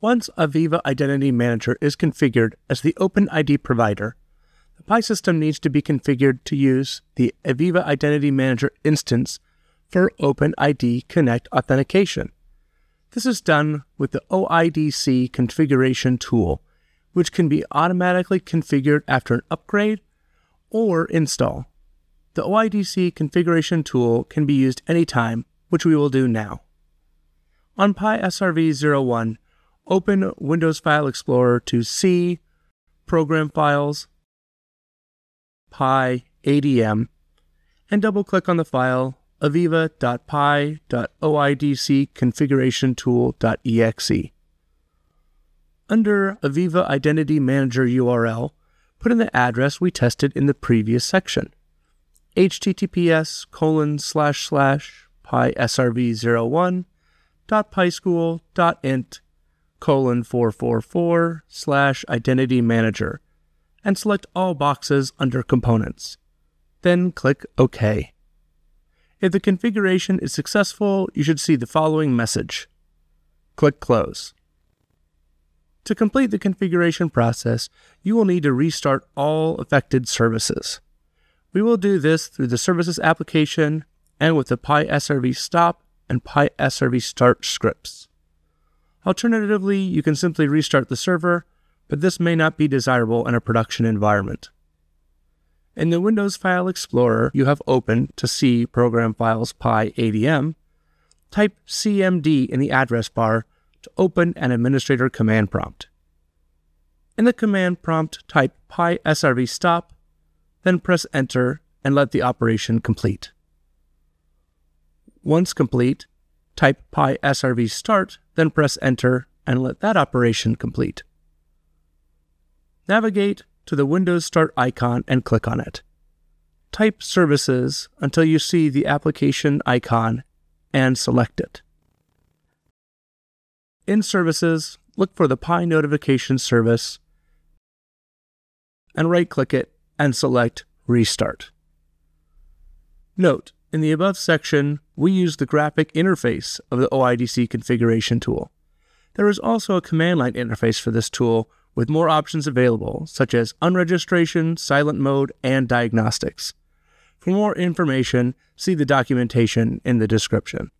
Once AVEVA Identity Manager is configured as the OpenID provider, the PI system needs to be configured to use the AVEVA Identity Manager instance for OpenID Connect authentication. This is done with the OIDC configuration tool, which can be automatically configured after an upgrade or install. The OIDC configuration tool can be used anytime, which we will do now. On Pi SRV 01, open Windows File Explorer to C, Program Files, Pi ADM, and double click on the file aveva.pi.oidcconfigurationtool.exe. Under AVEVA Identity Manager URL, put in the address we tested in the previous section https colon slash slash pisrv01 colon 444 slash identity manager and select all boxes under components. Then click OK. If the configuration is successful, you should see the following message. Click Close. To complete the configuration process, you will need to restart all affected services. We will do this through the services application and with the PISRV stop and PISRV start scripts. Alternatively, you can simply restart the server, but this may not be desirable in a production environment. In the Windows File Explorer you have open to see program files PIADM, type CMD in the address bar to open an administrator command prompt. In the command prompt, type PISRV stop, then press enter and let the operation complete. Once complete, type pi srv start, then press enter and let that operation complete. Navigate to the Windows Start icon and click on it. Type Services until you see the application icon and select it. In Services, look for the Pi Notification Service and right click it and select Restart. Note, in the above section, we use the graphic interface of the OIDC configuration tool. There is also a command line interface for this tool with more options available, such as unregistration, silent mode, and diagnostics. For more information, see the documentation in the description.